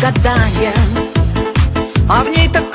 гадание, а в ней так.